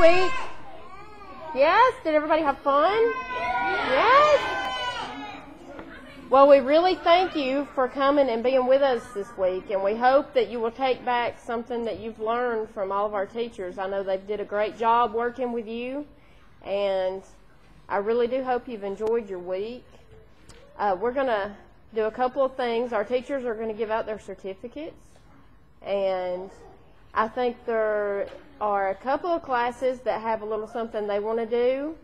week? Yes? Did everybody have fun? Yes? Well, we really thank you for coming and being with us this week, and we hope that you will take back something that you've learned from all of our teachers. I know they did a great job working with you, and I really do hope you've enjoyed your week. Uh, we're going to do a couple of things. Our teachers are going to give out their certificates, and I think there are a couple of classes that have a little something they want to do,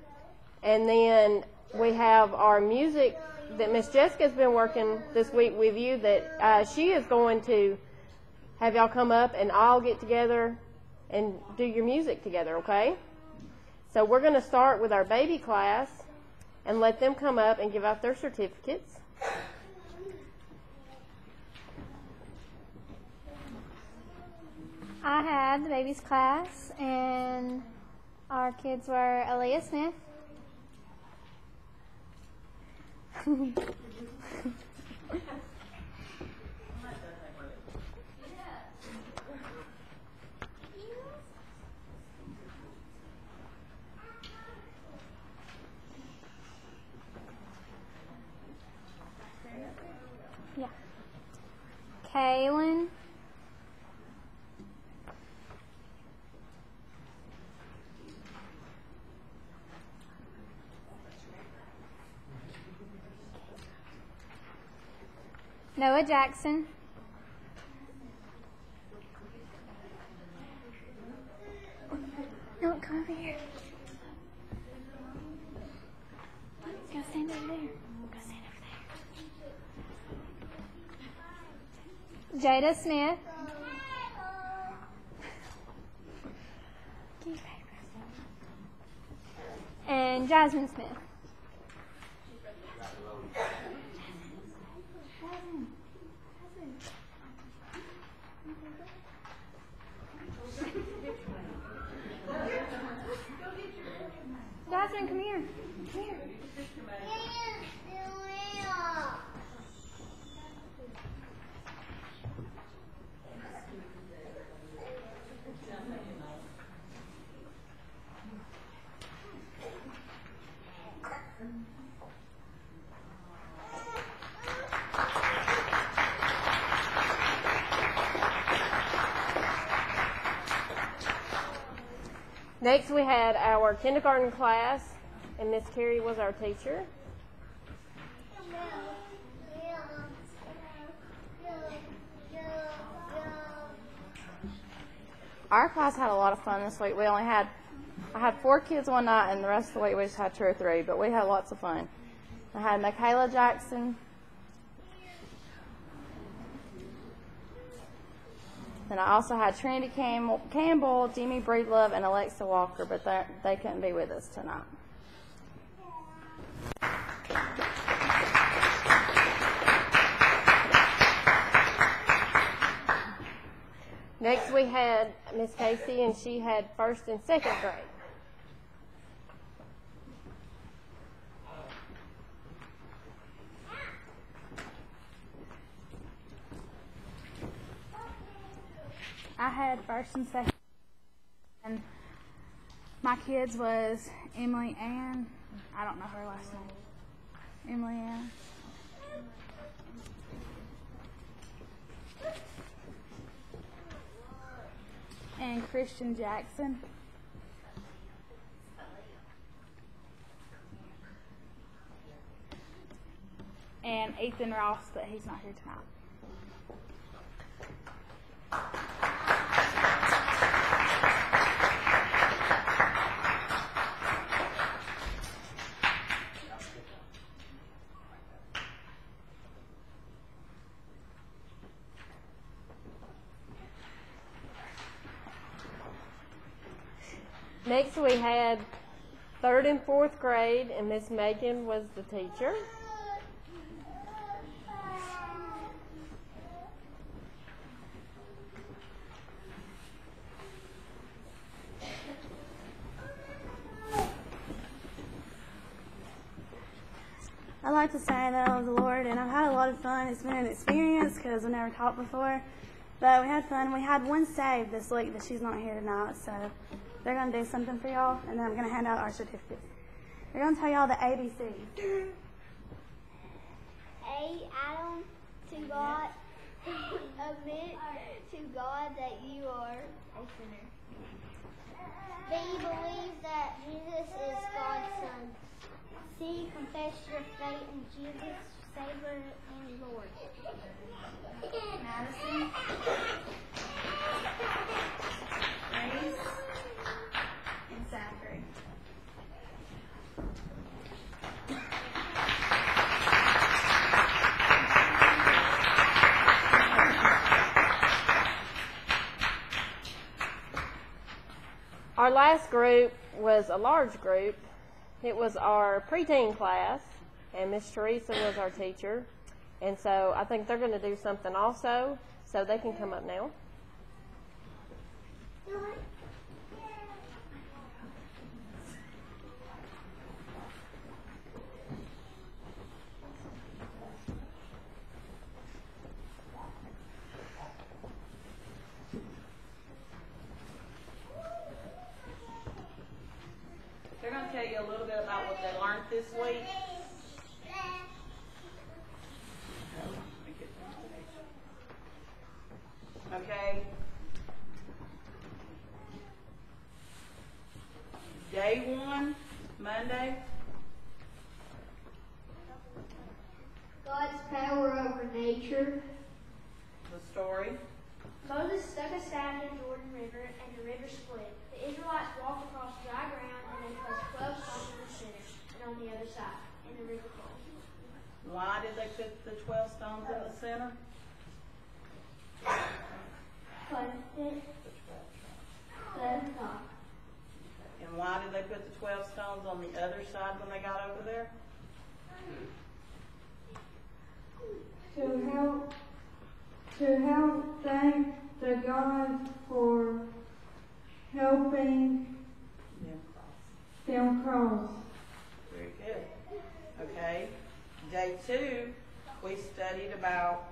and then we have our music that Miss Jessica's been working this week with you. That uh, she is going to have y'all come up and all get together and do your music together. Okay? So we're going to start with our baby class and let them come up and give out their certificates. I had the babies class, and our kids were Aaliyah Smith, yeah, Kaylin, Noah Jackson, no, come over here. Go stand over there. Go stand over there. Jada Smith. And Jasmine Smith. Jasmine, come here. Come here. Next, we had our kindergarten class, and Miss Carrie was our teacher. Our class had a lot of fun this week. We only had, I had four kids one night, and the rest of the week we just had two or three, but we had lots of fun. I had Michaela Jackson. Then I also had Trinity Campbell, Campbell Jimmy Breedlove, and Alexa Walker, but they they couldn't be with us tonight. Next, we had Miss Casey, and she had first and second grade. I had first and second, and my kids was Emily Ann. I don't know her last name. Emily Ann. And Christian Jackson. And Ethan Ross, but he's not here tonight. Next, we had third and fourth grade, and Miss Megan was the teacher. I'd like to say that I love the Lord, and I've had a lot of fun. It's been an experience because I've never taught before, but we had fun. We had one saved this week, but she's not here tonight, so They're going to do something for y'all, and then I'm going to hand out our certificates. They're going to tell y'all the ABC. A. Adam to God. Admit to God that you are a sinner. B. Believe that Jesus is God's Son. C. Confess your faith in Jesus, Savior and Lord. Madison. Grace. And Zachary. Our last group was a large group. It was our preteen class, and Miss Teresa was our teacher. And so I think they're going to do something also, so they can come up now. They're going to tell you a little bit about what they learned this week. Okay. Day one, Monday. God's power over nature. The story. Moses stuck a staff in the Jordan River, and the river split. The Israelites walked across dry ground, and they placed 12 stones in the center and on the other side, and the river flowed. Why did they put the 12 stones in the center? Cleansed it. Let it go. And why did they put the 12 stones on the other side when they got over there? to help to help thank the God for helping them cross. Very good. Okay. Day two, we studied about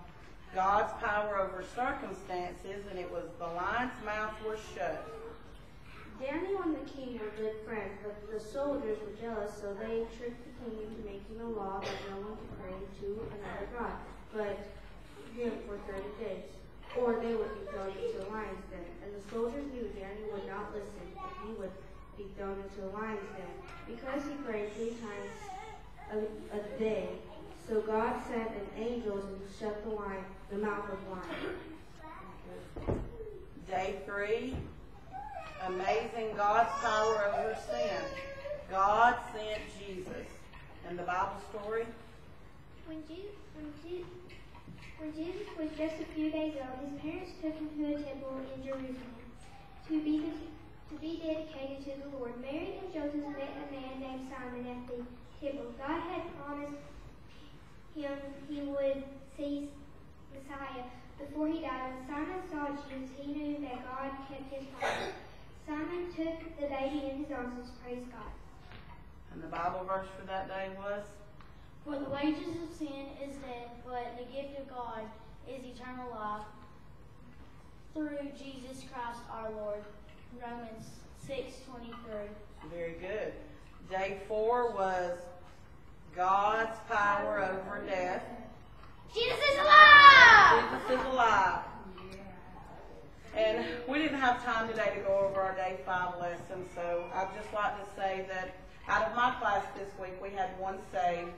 God's power over circumstances, and it was the lion's mouth was shut. Daniel and the king were good friends, but the soldiers were jealous, so they tricked the king into making a law that no one could pray to another god, but him for thirty days, or they would be thrown into the lion's den. And the soldiers knew Daniel would not listen, and he would be thrown into the lion's den, because he prayed three times a, a day. So God sent an angel to shut the lion, the mouth of wine. Day three, amazing God's power over sin. God sent Jesus. And the Bible story, When Jesus, when, Jesus, when Jesus was just a few days old, his parents took him to a temple in Jerusalem to be, to be dedicated to the Lord. Mary and Joseph met a man named Simon at the temple. God had promised him he would see Messiah before he died. When Simon saw Jesus, he knew that God kept his promise. Simon took the baby in his arms and praised God. and the Bible verse for that day was For the wages of sin is death, but the gift of God is eternal life through Jesus Christ our Lord. Romans six twenty three. very good. Day four was God's power over death. Jesus is alive! Jesus is alive. And we didn't have time today to go over our day five lesson, so I'd just like to say that out of my class this week, we had one saved.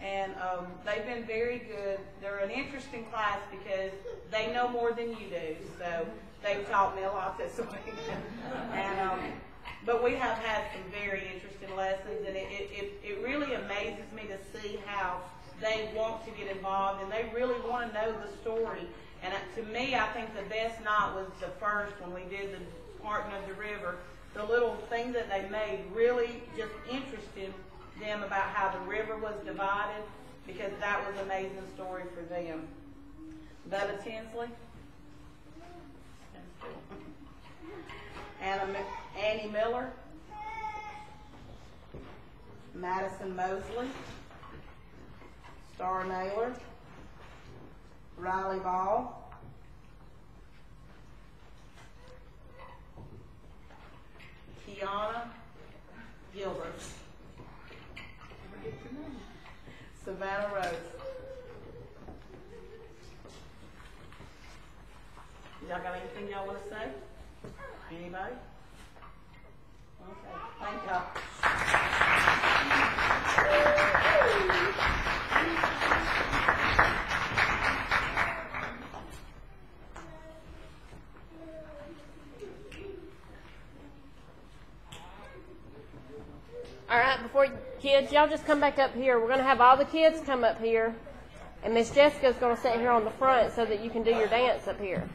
And um, they've been very good. They're an interesting class because they know more than you do. So they've taught me a lot this week. and um, but we have had some very interesting lessons, and it, it, it, really amazes me to see how they want to get involved and they really want to know the story. And to me, I think the best night was the first when we did the parting of the river. The little thing that they made really just interested them about how the river was divided because that was an amazing story for them. Bella Tinsley. Anna, Annie Miller. Madison Mosley. Star Naylor. Riley Ball. Kiana Gilbert. Savannah Rose. Y'all got anything y'all want to say? Anybody? All right, before kids, y'all just come back up here. We're gonna have all the kids come up here, and Miss Jessica's gonna sit here on the front so that you can do your dance up here.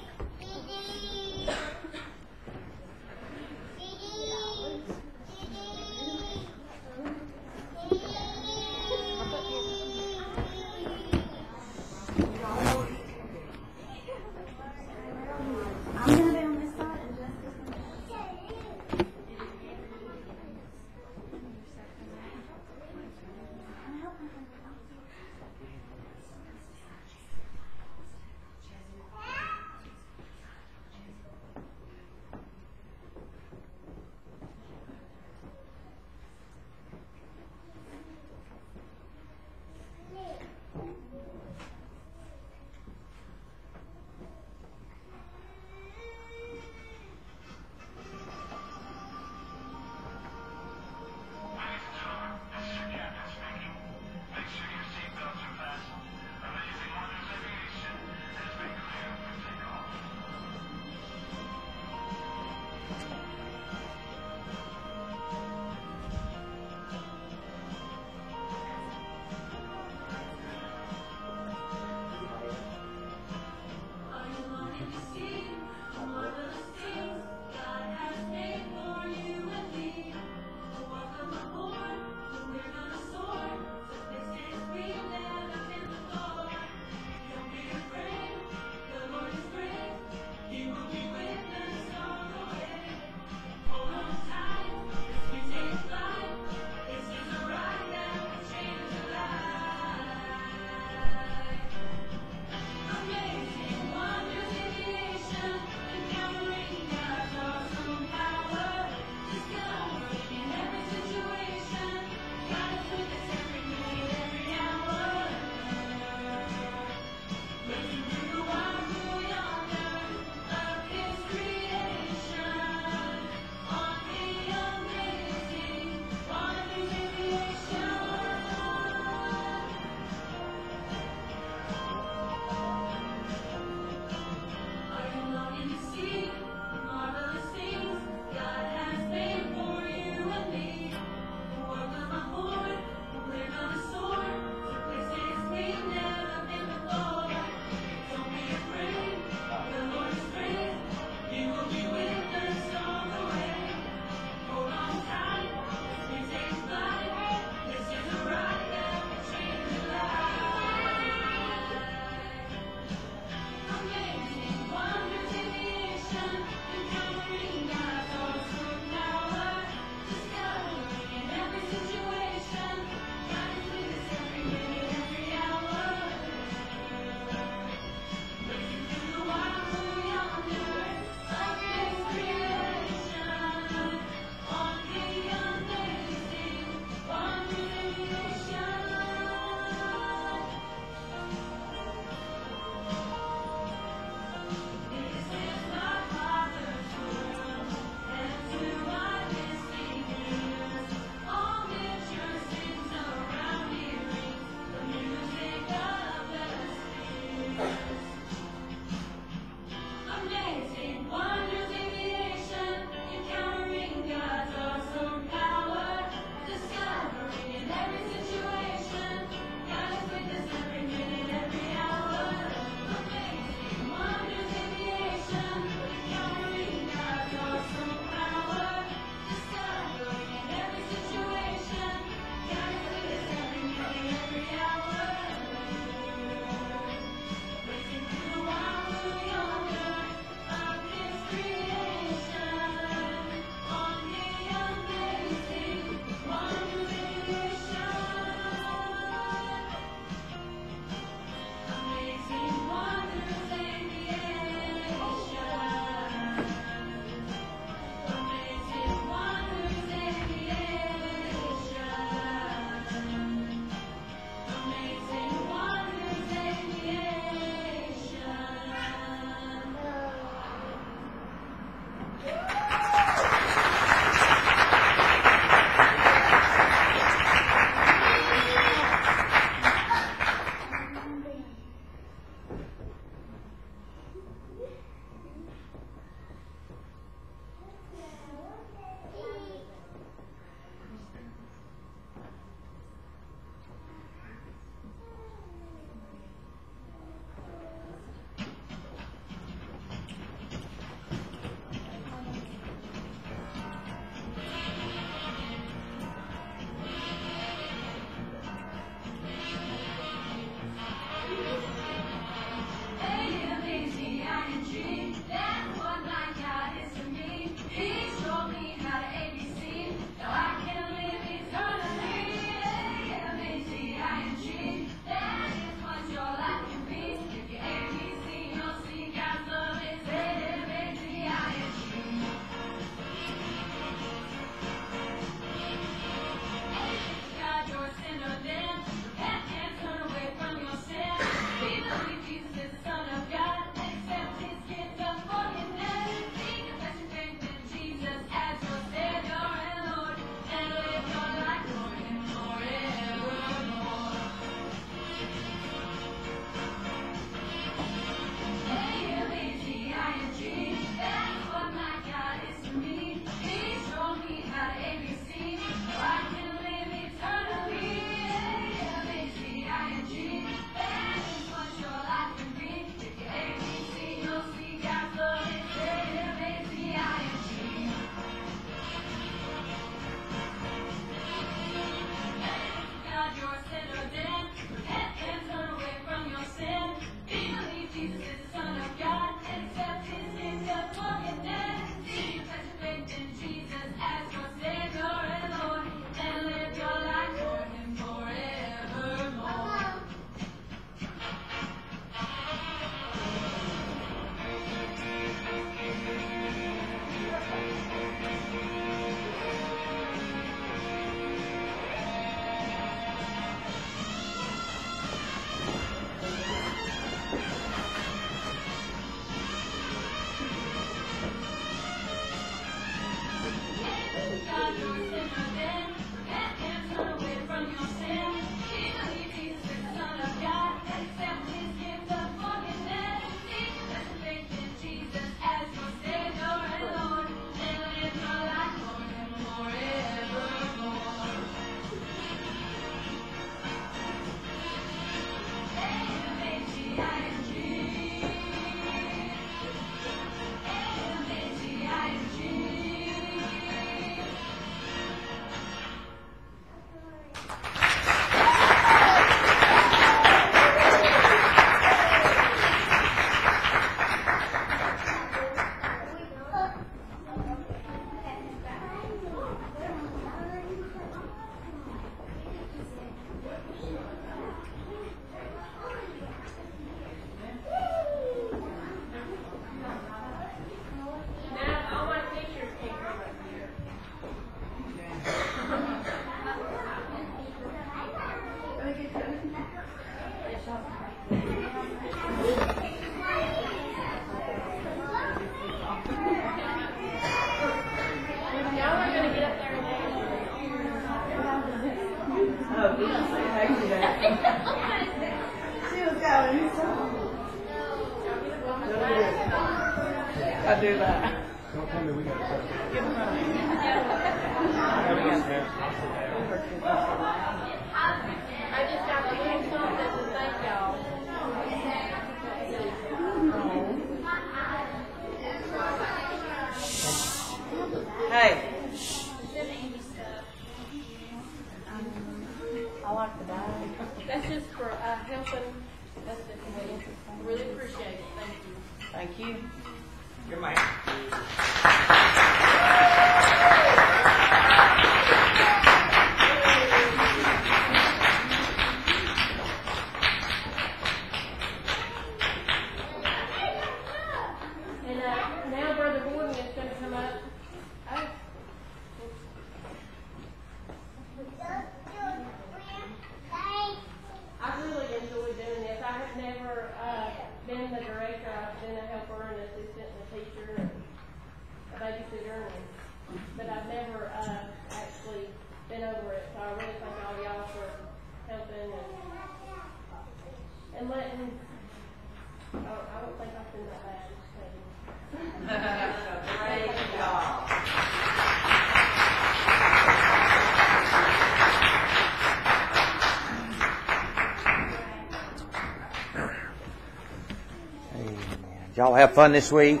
Y'all have fun this week?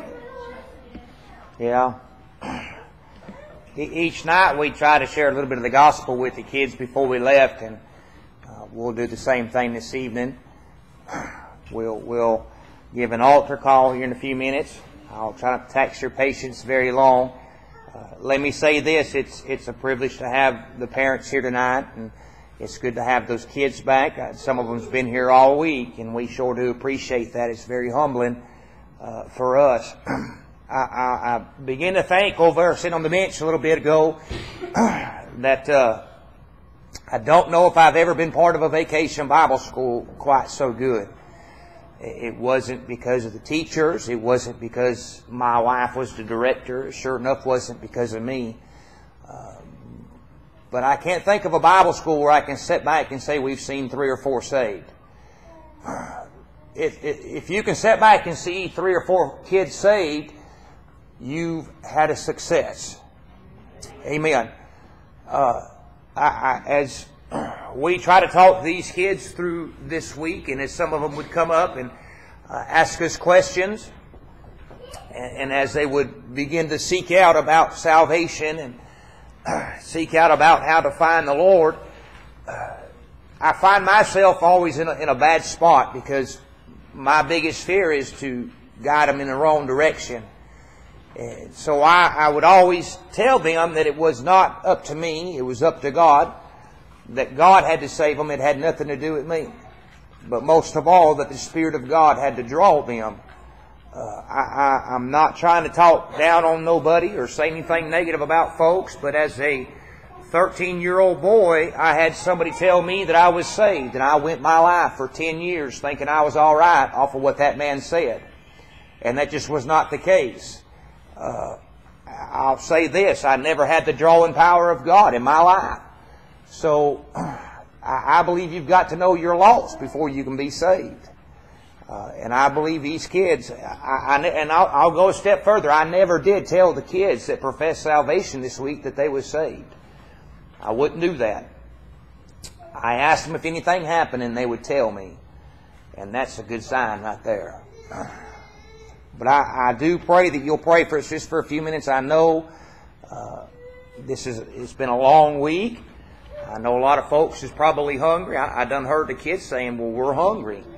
Yeah. Each night we try to share a little bit of the gospel with the kids before we left, and uh, we'll do the same thing this evening. We'll we'll give an altar call here in a few minutes. I'll try not to tax your patience very long. Uh, let me say this: it's it's a privilege to have the parents here tonight, and it's good to have those kids back. Uh, some of them's been here all week, and we sure do appreciate that. It's very humbling uh, for us. I, I, I begin to think over sitting on the bench a little bit ago, that uh, I don't know if I've ever been part of a vacation Bible school quite so good. It wasn't because of the teachers. It wasn't because my wife was the director. It sure enough wasn't because of me. Um, but I can't think of a Bible school where I can sit back and say we've seen three or four saved. If, if, you can sit back and see three or four kids saved, you've had a success. Amen. Uh, I, I, as we try to talk to these kids through this week, and as some of them would come up and uh, ask us questions, and, and as they would begin to seek out about salvation and seek out about how to find the Lord, uh, I find myself always in a, in a bad spot because my biggest fear is to guide them in the wrong direction. And so I, I would always tell them that it was not up to me, it was up to God, that God had to save them, it had nothing to do with me. But most of all, that the Spirit of God had to draw them. Uh, I, I, I'm not trying to talk down on nobody or say anything negative about folks, but as a 13 year old boy, I had somebody tell me that I was saved, and I went my life for 10 years thinking I was all right off of what that man said. And that just was not the case. Uh, I'll say this I never had the drawing power of God in my life. So I believe you've got to know you're lost before you can be saved. Uh, and I believe these kids, I, I, and I'll, I'll go a step further. I never did tell the kids that professed salvation this week that they was saved. I wouldn't do that. I asked them if anything happened, and they would tell me. And that's a good sign right there. But I, I do pray that you'll pray for us just for a few minutes. I know uh, this is it's been a long week. I know a lot of folks is probably hungry. I, I done heard the kids saying, "Well, we're hungry."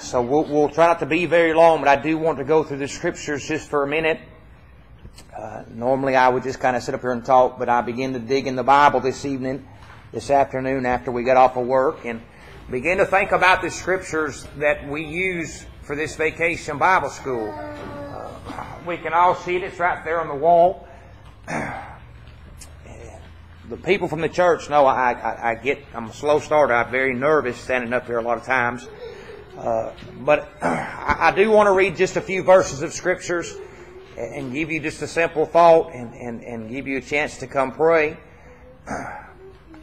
So we'll, we'll try not to be very long, but I do want to go through the scriptures just for a minute. Uh, normally I would just kind of sit up here and talk, but I began to dig in the Bible this evening, this afternoon after we got off of work, and begin to think about the scriptures that we use for this vacation Bible school. Uh, we can all see it, it's right there on the wall. the people from the church know I, I, I get, I'm a slow starter. I'm very nervous standing up here a lot of times. Uh, but I, I do want to read just a few verses of scriptures and, give you just a simple thought and, and, and give you a chance to come pray.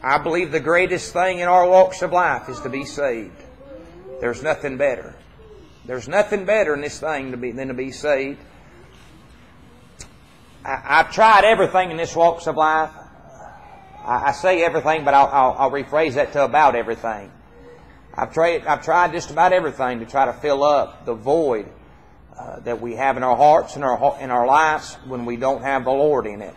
I believe the greatest thing in our walks of life is to be saved. There's nothing better. There's nothing better in this thing to be, than to be saved. I, I've tried everything in this walks of life. I, I say everything, but I'll, I'll, I'll rephrase that to about everything. I've tried, I've tried just about everything to try to fill up the void uh, that we have in our hearts and our in our lives when we don't have the Lord in it,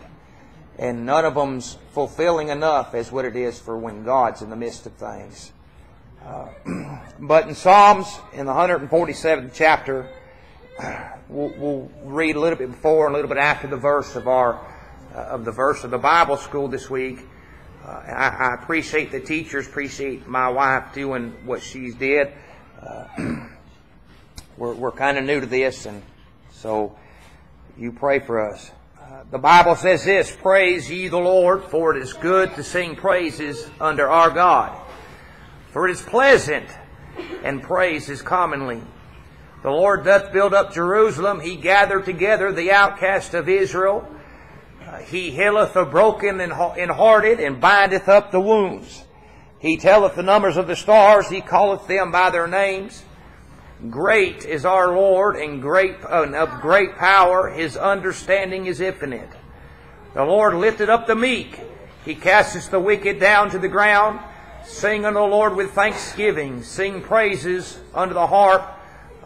and none of them's fulfilling enough as what it is for when God's in the midst of things. Uh, but in Psalms, in the 147th chapter, we'll, we'll, read a little bit before and a little bit after the verse of our uh, of the verse of the Bible school this week. Uh, I, I, appreciate the teachers, appreciate my wife doing what she's did. Uh, we're we're kind of new to this, and so you pray for us. Uh, the Bible says this: "Praise ye the Lord, for it is good to sing praises unto our God, for it is pleasant, and praise is commonly." The Lord doth build up Jerusalem; He gathered together the outcast of Israel. He healeth the broken and hearted, and bindeth up the wounds. He telleth the numbers of the stars, he calleth them by their names. Great is our Lord, and great uh, of great power. His understanding is infinite. The Lord lifted up the meek. He casteth the wicked down to the ground. Sing unto the Lord with thanksgiving. Sing praises unto the harp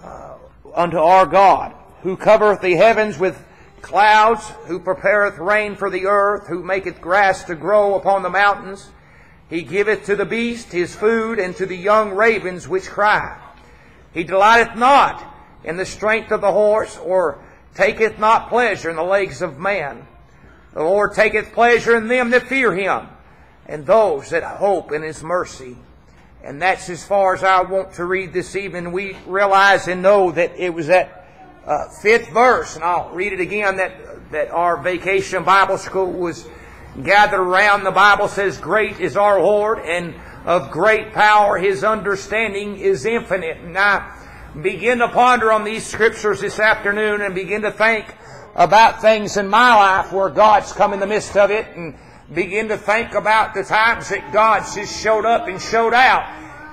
uh, unto our God, who covereth the heavens with clouds, who prepareth rain for the earth, who maketh grass to grow upon the mountains. He giveth to the beast his food, and to the young ravens which cry. He delighteth not in the strength of the horse, or taketh not pleasure in the legs of man. The Lord taketh pleasure in them that fear him, and those that hope in his mercy. And that's as far as I want to read this evening. We realize and know that it was that uh, fifth verse, and I'll read it again, that, that our vacation Bible school was gathered around. The Bible says, Great is our Lord, and of great power his understanding is infinite. And I begin to ponder on these scriptures this afternoon and begin to think about things in my life where God's come in the midst of it and begin to think about the times that God's just showed up and showed out.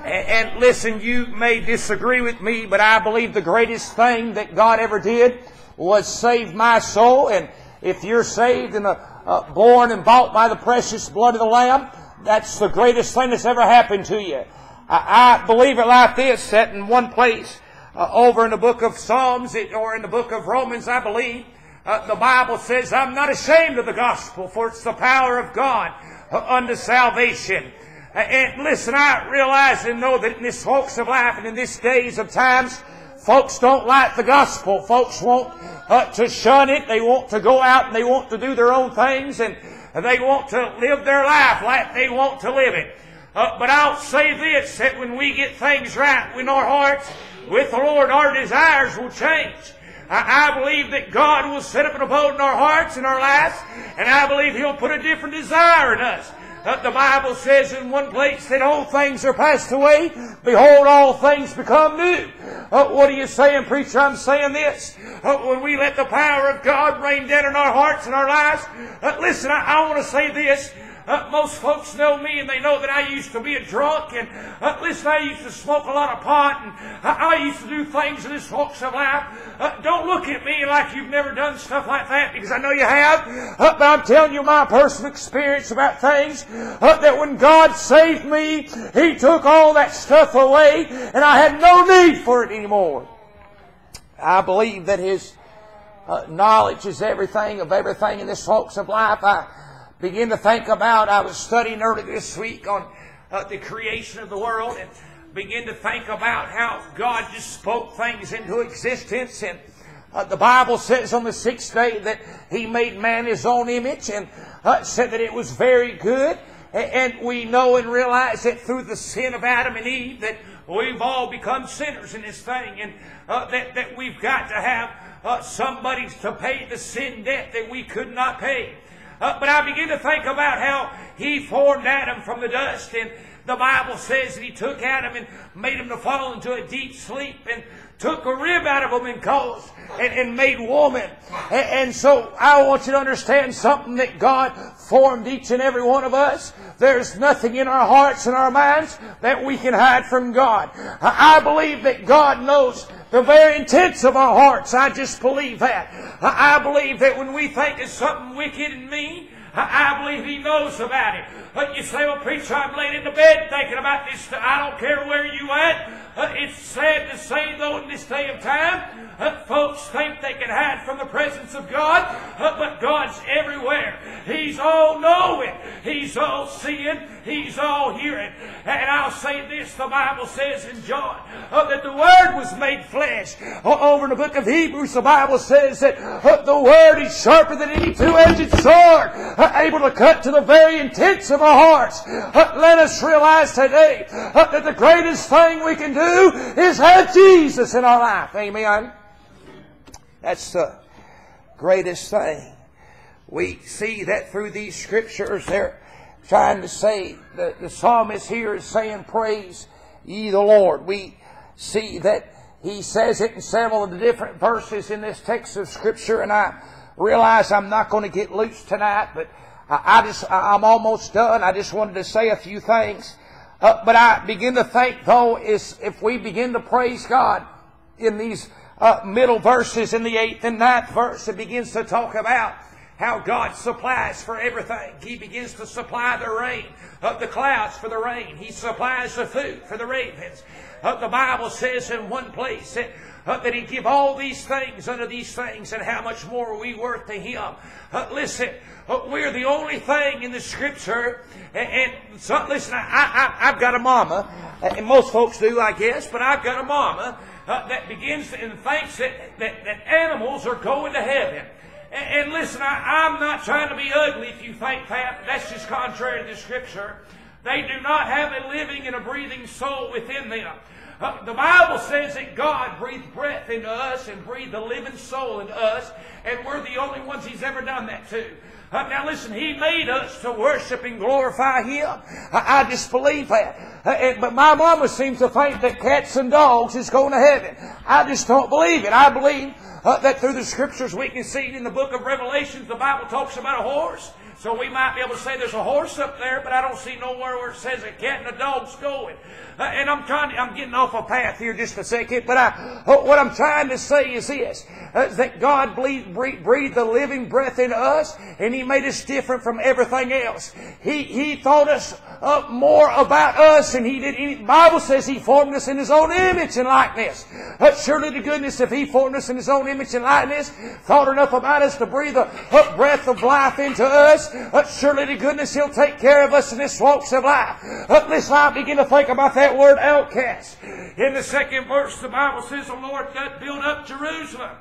And, listen, you may disagree with me, but I believe the greatest thing that God ever did was save my soul. And if you're saved and uh, uh, born and bought by the precious blood of the Lamb, that's the greatest thing that's ever happened to you. I, I believe it like this, set in one place uh, over in the book of Psalms or in the book of Romans, I believe. Uh, the Bible says, I'm not ashamed of the gospel, for it's the power of God uh, unto salvation. And listen, I realize and know that in this walks of life and in these days of times, folks don't like the gospel. Folks want uh, to shun it. They want to go out and they want to do their own things and they want to live their life like they want to live it. Uh, but I'll say this, that when we get things right in our hearts with the Lord, our desires will change. I, I believe that God will set up an abode in our hearts and our lives, and I believe He'll put a different desire in us. Uh, the Bible says in one place that old things are passed away. Behold, all things become new. Uh, what are you saying, preacher? I'm saying this. Uh, when we let the power of God rain down in our hearts and our lives, uh, listen, I, I want to say this. Uh, most folks know me and they know that I used to be a drunk and uh, listen, I used to smoke a lot of pot and I, I used to do things in this walks of life. Uh, don't look at me like you've never done stuff like that because I know you have. Uh, but I'm telling you my personal experience about things uh, that when God saved me, He took all that stuff away and I had no need for it anymore. I believe that His uh, knowledge is everything of everything in this walks of life. I, begin to think about, I was studying earlier this week on uh, the creation of the world and begin to think about how God just spoke things into existence. And uh, the Bible says on the sixth day that He made man His own image and uh, said that it was very good. And we know and realize that through the sin of Adam and Eve that we've all become sinners in this thing and uh, that, that we've got to have uh, somebody to pay the sin debt that we could not pay. Uh, but I begin to think about how he formed Adam from the dust. And the Bible says that he took Adam and made him to fall into a deep sleep and took a rib out of him and caused and, and made woman. And, and, so I want you to understand something that God formed each and every one of us. There's nothing in our hearts and our minds that we can hide from God. I believe that God knows the very intents of our hearts. I just believe that. I believe that when we think of something wicked and mean, I believe He knows about it. But you say, well, preacher, I'm laying in the bed thinking about this. I don't care where you at. Uh, It's sad to say, though, in this day of time, uh, folks think they can hide from the presence of God, uh, but God's everywhere. He's all knowing. He's all seeing. He's all hearing. And I'll say this, the Bible says in John, uh, that the Word was made flesh. Over in the book of Hebrews, the Bible says that the Word is sharper than any two-edged sword, able to cut to the very intents of our hearts. Let us realize today that the greatest thing we can do is have Jesus in our life. Amen. That's the greatest thing. We see that through these scriptures. They're trying to say, the, the psalmist here is saying, Praise ye the Lord. We see that he says it in several of the different verses in this text of scripture, and I realize I'm not going to get loose tonight, but I, I just, I- I'm almost done. I just wanted to say a few things. Uh, but I begin to think, though, is if we begin to praise God in these uh, middle verses, in the eighth and ninth verse, it begins to talk about how God supplies for everything. He begins to supply the rain, of the clouds for the rain. He supplies the food for the ravens. Uh, the Bible says in one place that, uh, that He give all these things unto these things, and how much more are we worth to Him. Uh, listen, uh, we're the only thing in the Scripture, and, and so, listen, I, I, I've got a mama, and most folks do, I guess, but I've got a mama uh, that begins and thinks that, that, that animals are going to heaven. And, and listen, I, I'm not trying to be ugly if you think that. That's just contrary to the Scripture. They do not have a living and a breathing soul within them. The Bible says that God breathed breath into us and breathed a living soul into us, and we're the only ones He's ever done that to. Uh, now listen, He made us to worship and glorify Him. I, I just believe that. Uh, and- but my mama seems to think that cats and dogs is going to heaven. I just don't believe it. I believe uh, that through the scriptures we can see in the book of Revelations, the Bible talks about a horse. So we might be able to say there's a horse up there, but I don't see nowhere where it says a cat and a dog's going. Uh, and I'm trying, to, I'm getting off a path here just a second, but I, uh, what I'm trying to say is this, uh, that God breathed, breathed, the living breath into us, and He made us different from everything else. He, he thought us uh, more about us than He did any, the Bible says He formed us in His own image and likeness. Uh, surely to goodness, if He formed us in His own image and likeness, thought enough about us to breathe a, a breath of life into us, uh, surely to goodness He'll take care of us in this walks of life. Uh, listen, I begin to think about that word outcast. In the second verse, the Bible says the Lord God built up Jerusalem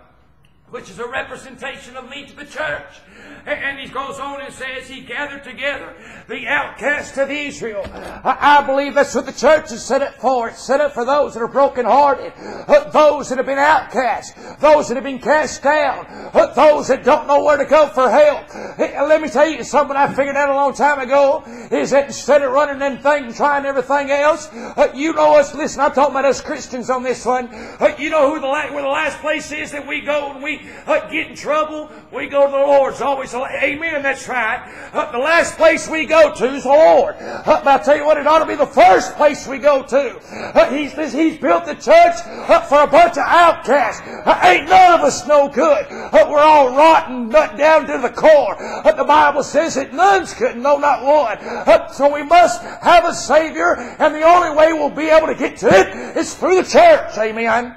which is a representation of me to the church. And he goes on and says he gathered together the outcasts of Israel. I believe that's what the church is set up for. It's set up for those that are brokenhearted, uh, those that have been outcast, those that have been cast down, uh, those that don't know where to go for help. Uh, Let me tell you something I figured out a long time ago is that instead of running them things and trying everything else, you know us. Listen, I'm talking about us Christians on this one. You know who the where the last place is that we go and we uh, get in trouble? We go to the Lord's always. the Amen. That's right. Uh, the last place we go to is the Lord. Uh, but I tell you what, it ought to be the first place we go to. He's He's built the church for a bunch of outcasts. Ain't none of us no good. We're all rotten, nut down to the core. The Bible says that none's good, no, not one. So we must have a Savior, and the only way we'll be able to get to it is through the church. Amen.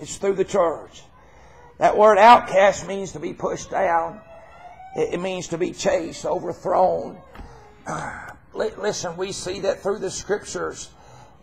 It's through the church. That word outcast means to be pushed down. It means to be chased, overthrown. Listen, we see that through the scriptures.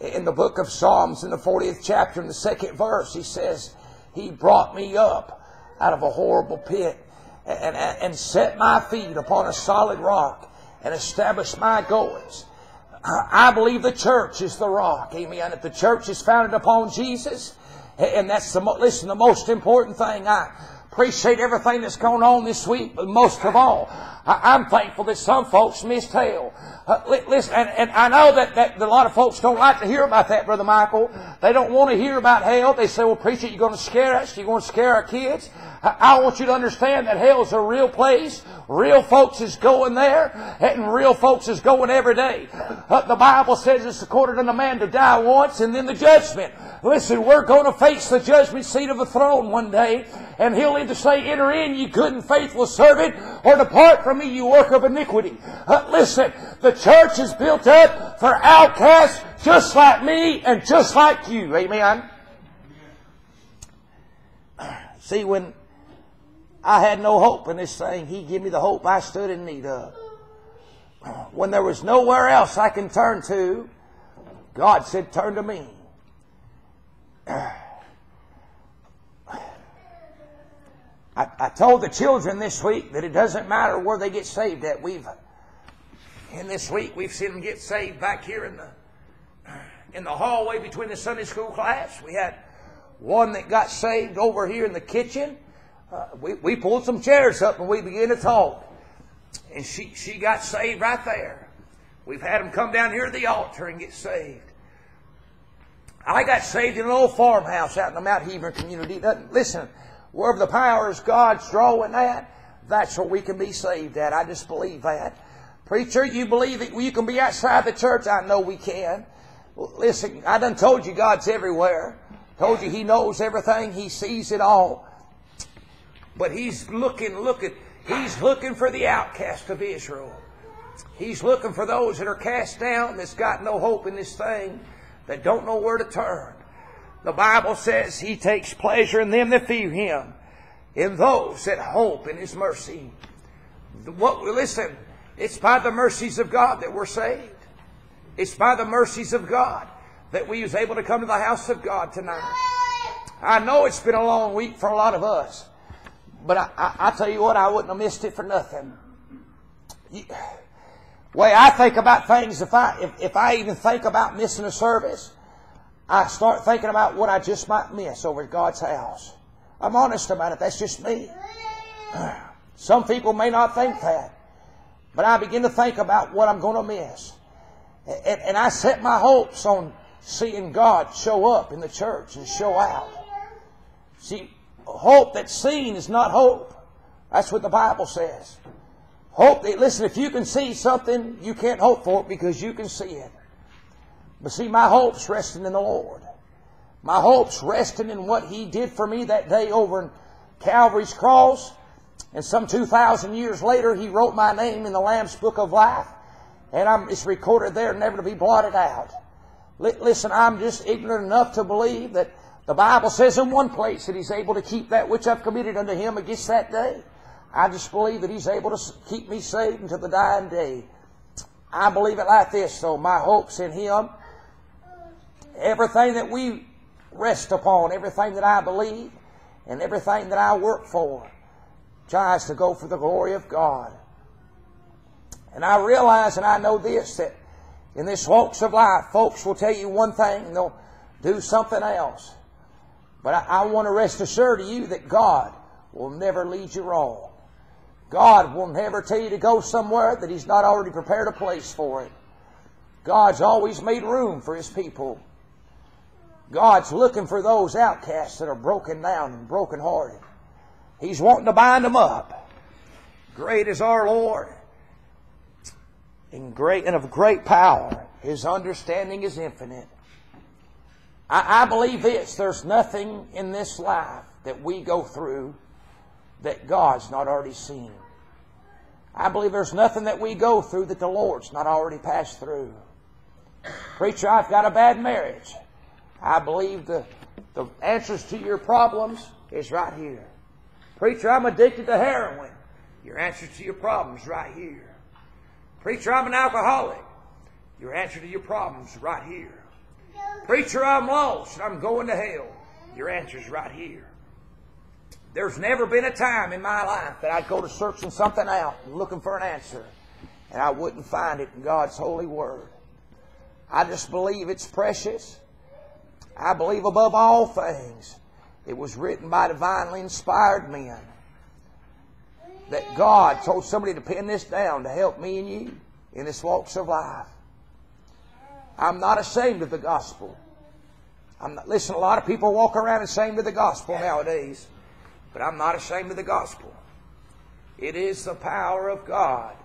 In the book of Psalms, in the 40th chapter, in the second verse, he says, He brought me up out of a horrible pit and, and, and set my feet upon a solid rock and established my goings. I believe the church is the rock. Amen. If the church is founded upon Jesus, and that's the, listen, the most important thing. I appreciate everything that's going on this week, but most of all, I, am thankful that some folks missed hell. Uh, listen, and, and, I know that, that a lot of folks don't like to hear about that, Brother Michael. They don't want to hear about hell. They say, well, preacher, you're going to scare us. You're going to scare our kids. I, I want you to understand that hell is a real place. Real folks is going there, and real folks is going every day. Uh, the Bible says it's according to the man to die once and then the judgment. Listen, we're going to face the judgment seat of the throne one day, and he'll either say, enter in, you good and faithful servant, or depart from me, you work of iniquity. Uh, listen, the church is built up for outcasts just like me and just like you. Amen. See, when I had no hope in this thing, He gave me the hope I stood in need of. When there was nowhere else I can turn to, God said, turn to me. I, I told the children this week that it doesn't matter where they get saved at. We've in this week we've seen them get saved back here in the in the hallway between the Sunday school class. We had one that got saved over here in the kitchen. Uh, we, we pulled some chairs up and we began to talk. And she, she got saved right there. We've had them come down here to the altar and get saved. I got saved in an old farmhouse out in the Mount Hebron community. Listen, Wherever the power is God's drawing at, that's where we can be saved at. I just believe that. Preacher, you believe that you can be outside the church? I know we can. Listen, I done told you God's everywhere. Told you He knows everything. He sees it all. But He's looking, looking, He's looking for the outcast of Israel. He's looking for those that are cast down, that's got no hope in this thing, that don't know where to turn. The Bible says He takes pleasure in them that fear Him, in those that hope in His mercy. What, listen, it's by the mercies of God that we're saved. It's by the mercies of God that we was able to come to the house of God tonight. I know it's been a long week for a lot of us, but I, I, I tell you what, I wouldn't have missed it for nothing. You, way I think about things, if I if, if I even think about missing a service, I start thinking about what I just might miss over at God's house. I'm honest about it. That's just me. Some people may not think that. But I begin to think about what I'm going to miss. And, and I set my hopes on seeing God show up in the church and show out. See, hope that's seen is not hope. That's what the Bible says. Hope that, listen, if you can see something, you can't hope for it because you can see it. But see, my hope's resting in the Lord. My hope's resting in what He did for me that day over in Calvary's cross. And some 2,000 years later, He wrote my name in the Lamb's Book of Life. And I'm, it's recorded there, never to be blotted out. listen, I'm just ignorant enough to believe that the Bible says in one place that He's able to keep that which I've committed unto Him against that day. I just believe that He's able to keep me saved until the dying day. I believe it like this, though. My hope's in Him. Everything that we rest upon, everything that I believe, and everything that I work for tries to go for the glory of God. And I realize and I know this that in this walks of life, folks will tell you one thing and they'll do something else. But I, I want to rest assured to you that God will never lead you wrong. God will never tell you to go somewhere that He's not already prepared a place for it. God's always made room for His people. God's looking for those outcasts that are broken down and broken hearted. He's wanting to bind them up. Great is our Lord, and great and of great power. His understanding is infinite. I, I believe this: there's nothing in this life that we go through that God's not already seen. I believe there's nothing that we go through that the Lord's not already passed through. Preacher, I've got a bad marriage. I believe the, the answers to your problems is right here. Preacher, I'm addicted to heroin. Your answer to your problems right here. Preacher, I'm an alcoholic. Your answer to your problems right here. Preacher, I'm lost. I'm going to hell. Your answer's right here. There's never been a time in my life that I'd go to searching something out and looking for an answer and I wouldn't find it in God's holy word. I just believe it's precious. I believe above all things it was written by divinely inspired men. that God told somebody to pin this down to help me and you in this walks of life. I'm not ashamed of the gospel. I'm not, listen, a lot of people walk around ashamed of the gospel nowadays, but I'm not ashamed of the gospel. It is the power of God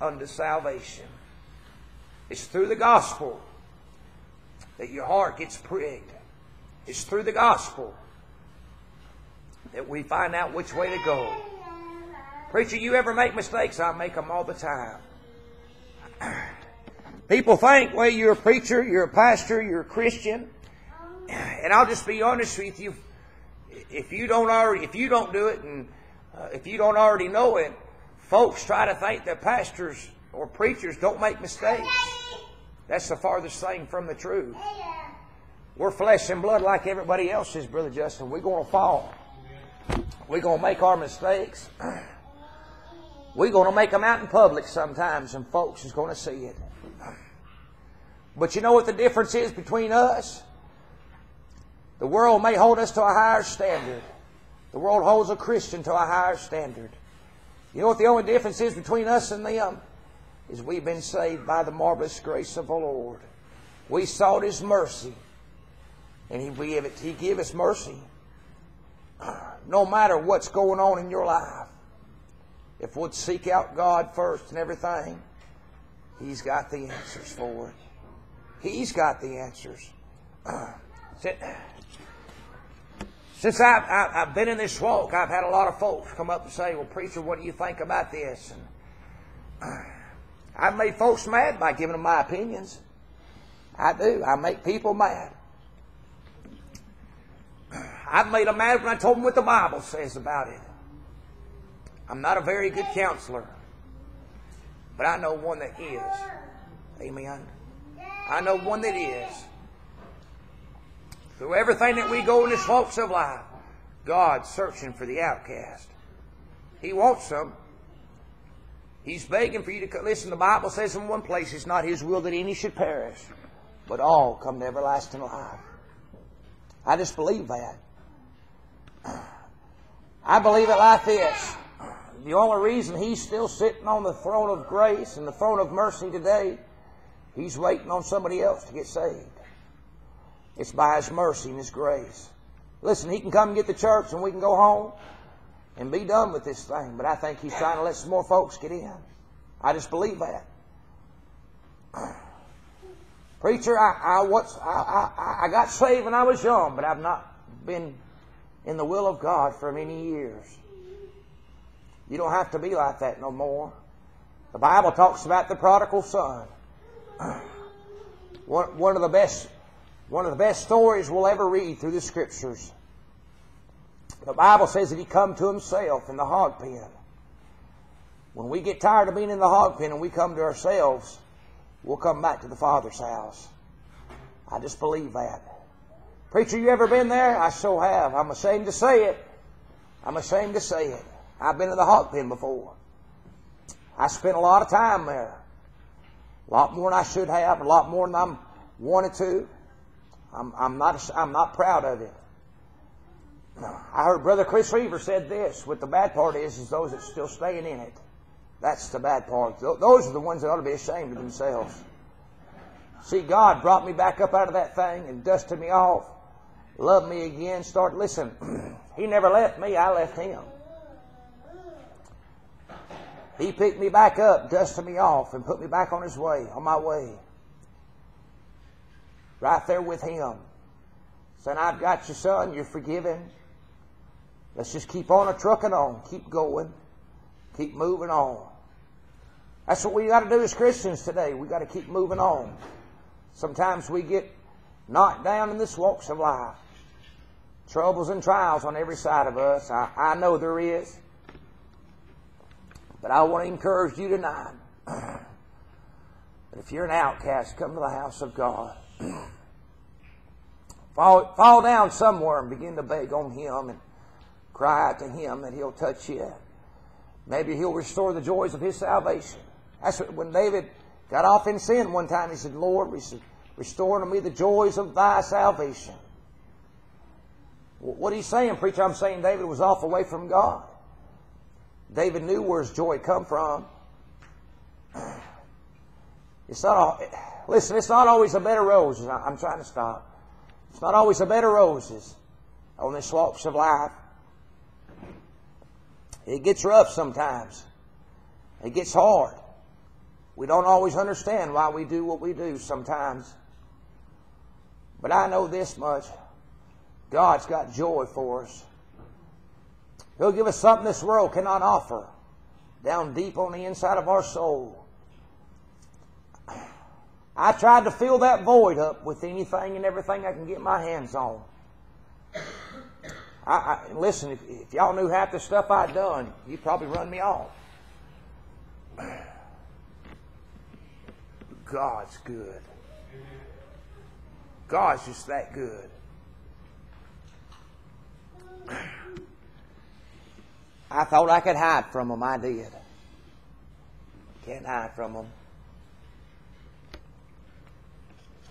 unto salvation. It's through the gospel that your heart gets pricked. It's through the gospel that we find out which way to go. Preacher, you ever make mistakes? I make them all the time. People think, well, you're a preacher, you're a pastor, you're a Christian. And I'll just be honest with you. If you don't already, if you don't do it, and uh, if you don't already know it, folks try to think that pastors or preachers don't make mistakes. That's the farthest thing from the truth. Uh, We're flesh and blood like everybody else is, Brother Justin. We're going to fall. We're going to make our mistakes. We're going to make them out in public sometimes, and folks is going to see it. But you know what the difference is between us? The world may hold us to a higher standard. The world holds a Christian to a higher standard. You know what the only difference is between us and them? Is we've been saved by the marvelous grace of the Lord. We sought His mercy. And He, we it, he gave us mercy. No matter what's going on in your life, if we'd seek out God first and everything, He's got the answers for it. He's got the answers. Since I've, I've been in this walk, I've had a lot of folks come up and say, Well, preacher, what do you think about this? And I've made folks mad by giving them my opinions. I do. I make people mad. I've made them mad when I told them what the Bible says about it. I'm not a very good counselor, but I know one that is. Amen. I know one that is. Through everything that we go in this walks of life, God's searching for the outcast. He wants them. He's begging for you to listen. The Bible says in one place, it's not His will that any should perish, but all come to everlasting life. I just believe that. I believe it like this. The only reason He's still sitting on the throne of grace and the throne of mercy today, He's waiting on somebody else to get saved. It's by His mercy and His grace. Listen, He can come and get the church and we can go home and be done with this thing. But I think He's trying to let some more folks get in. I just believe that. Preacher, I, I, what's, I, I, I got saved when I was young, but I've not been in the will of God for many years. You don't have to be like that no more. The Bible talks about the prodigal son. One, one of the best one of the best stories we'll ever read through the scriptures. The Bible says that he come to himself in the hog pen. When we get tired of being in the hog pen and we come to ourselves, we'll come back to the Father's house. I just believe that. Preacher, you ever been there? I so have. I'm ashamed to say it. I'm ashamed to say it. I've been in the hog pen before. I spent a lot of time there. A lot more than I should have, a lot more than I'm wanted to. I'm, I'm, not, I'm not proud of it. I heard Brother Chris Reaver said this. What the bad part is, is those that's still staying in it. That's the bad part. Those are the ones that ought to be ashamed of themselves. See, God brought me back up out of that thing and dusted me off, loved me again, Start listen, He never left me, I left Him. He picked me back up, dusted me off, and put me back on His way, on my way. Right there with Him. Saying, I've got you, son, you're forgiven. Let's just keep on a trucking on, keep going, keep moving on. That's what we got to do as Christians today. We got to keep moving on. Sometimes we get knocked down in this walks of life. Troubles and trials on every side of us. I, I know there is. But I want to encourage you tonight that if you're an outcast, come to the house of God. fall, fall down somewhere and begin to beg on Him and cry out to Him that He'll touch you. Maybe He'll restore the joys of His salvation. That's what, when David got off in sin one time, he said, Lord, restore unto me the joys of thy salvation. What he's saying, preacher, I'm saying David was off away from God. David knew where his joy come from. It's not all, listen, it's not always a bed of roses. I'm trying to stop. It's not always a bed of roses on the slopes of life. It gets rough sometimes. It gets hard. We don't always understand why we do what we do sometimes. But I know this much. God's got joy for us. He'll give us something this world cannot offer. Down deep on the inside of our soul. I tried to fill that void up with anything and everything I can get my hands on. I, I, listen, if, if y'all knew half the stuff I'd done, you'd probably run me off. God's good. God's just that good. I thought I could hide from them. I did. Can't hide from them.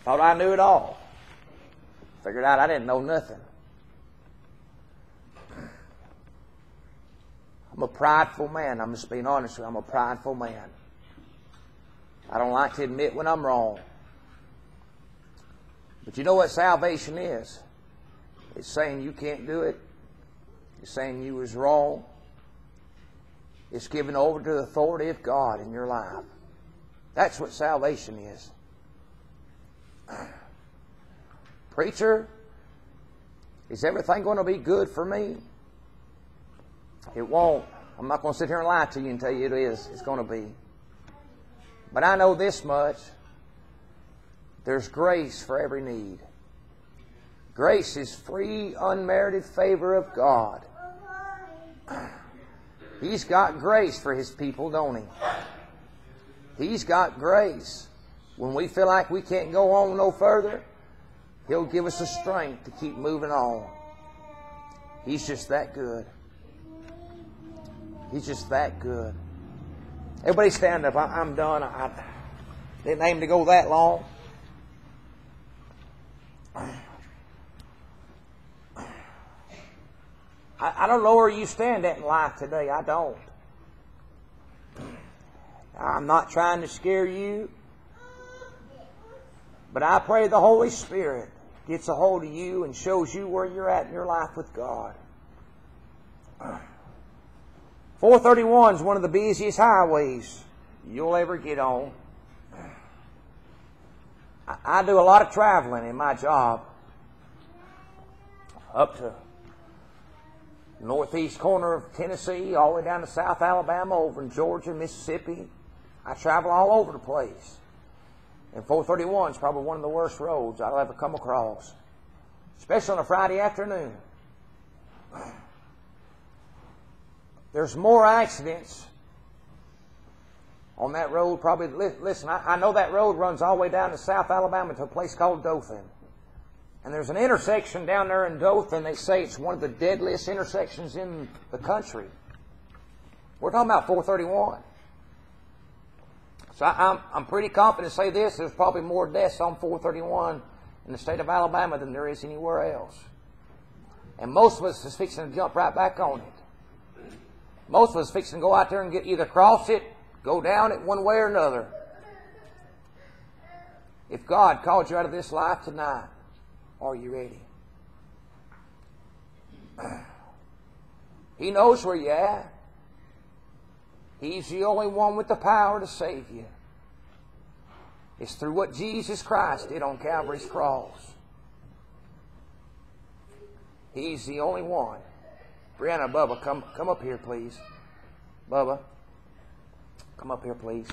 Thought I knew it all. Figured out I didn't know nothing. I'm a prideful man. I'm just being honest with you. I'm a prideful man. I don't like to admit when I'm wrong. But you know what salvation is? It's saying you can't do it. It's saying you was wrong. It's giving over to the authority of God in your life. That's what salvation is. Preacher, is everything going to be good for me? It won't. I'm not going to sit here and lie to you and tell you it is. It's going to be. But I know this much. There's grace for every need. Grace is free, unmerited favor of God. He's got grace for His people, don't He? He's got grace. When we feel like we can't go on no further, He'll give us the strength to keep moving on. He's just that good. He's just that good. Everybody stand up. I, am done. I, didn't aim to go that long. I, I don't know where you stand at in life today. I don't. I'm not trying to scare you. But I pray the Holy Spirit gets a hold of you and shows you where you're at in your life with God. 431 is one of the busiest highways you'll ever get on. I do a lot of traveling in my job up to northeast corner of Tennessee, all the way down to South Alabama, over in Georgia, Mississippi. I travel all over the place. And 431 is probably one of the worst roads I'll ever come across, especially on a Friday afternoon. There's more accidents on that road. Probably, listen, I, I know that road runs all the way down to South Alabama to a place called Dothan. And there's an intersection down there in Dothan. They say it's one of the deadliest intersections in the country. We're talking about 431. So I, am I'm pretty confident to say this. There's probably more deaths on 431 in the state of Alabama than there is anywhere else. And most of us is fixing to jump right back on it. Most of us fixing to go out there and get either cross it, go down it one way or another. If God called you out of this life tonight, are you ready? He knows where you're at. He's the only one with the power to save you. It's through what Jesus Christ did on Calvary's cross. He's the only one. Brianna, Bubba, come, come up here, please. Bubba, come up here, please.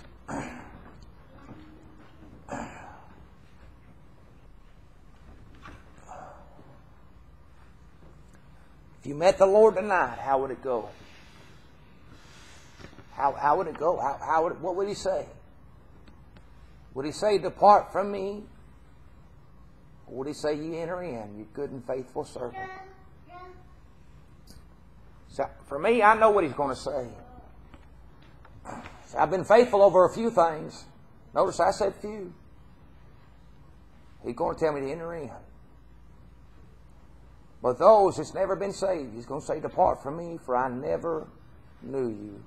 If you met the Lord tonight, how would it go? How, how would it go? How, how would, what would he say? Would he say, Depart from me? Or would he say, You enter in, you good and faithful servant? So for me, I know what he's going to say. So I've been faithful over a few things. Notice I said few. He's going to tell me to enter in. But those that's never been saved, he's going to say, Depart from me, for I never knew you.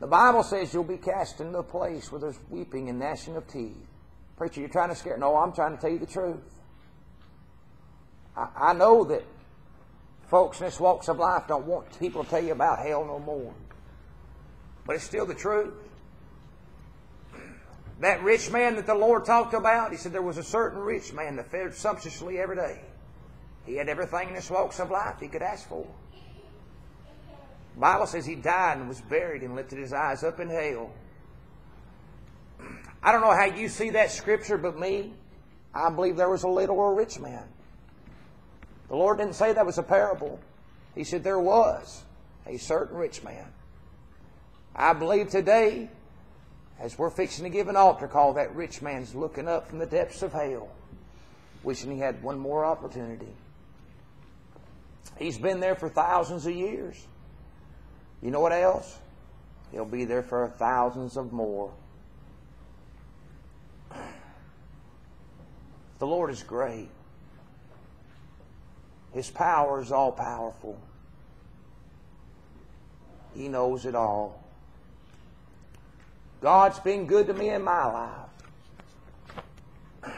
The Bible says you'll be cast into a place where there's weeping and gnashing of teeth. Preacher, you're trying to scare. Me. No, I'm trying to tell you the truth. I, I know that folks in this walks of life don't want people to tell you about hell no more. But it's still the truth. That rich man that the Lord talked about, he said there was a certain rich man that fed sumptuously every day. He had everything in this walks of life he could ask for. The Bible says he died and was buried and lifted his eyes up in hell. I don't know how you see that scripture, but me, I believe there was a little or rich man. The Lord didn't say that was a parable. He said there was a certain rich man. I believe today, as we're fixing to give an altar call, that rich man's looking up from the depths of hell, wishing he had one more opportunity. He's been there for thousands of years. You know what else? He'll be there for thousands of more. The Lord is great. His power is all powerful. He knows it all. God's been good to me in my life.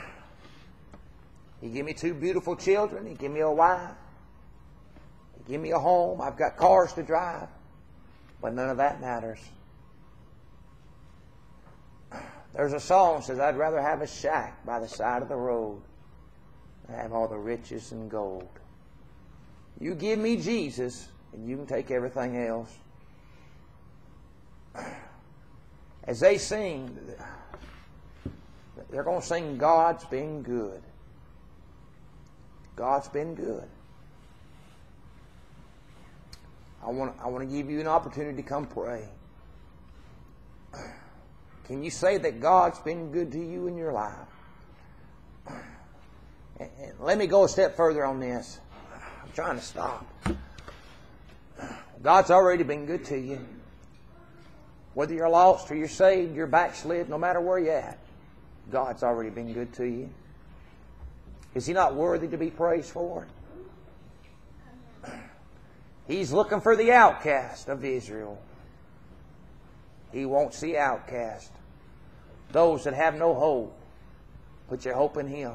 He gave me two beautiful children. He gave me a wife. He gave me a home. I've got cars to drive. But none of that matters. There's a song says, I'd rather have a shack by the side of the road than have all the riches and gold. You give me Jesus, and you can take everything else. As they sing, they're going to sing, God's been good. God's been good. I want, I want to give you an opportunity to come pray. Can you say that God's been good to you in your life? And let me go a step further on this. Trying to stop. God's already been good to you. Whether you're lost or you're saved, you're backslid, no matter where you're at, God's already been good to you. Is He not worthy to be praised for? He's looking for the outcast of Israel. He won't see outcast. Those that have no hope, put your hope in Him.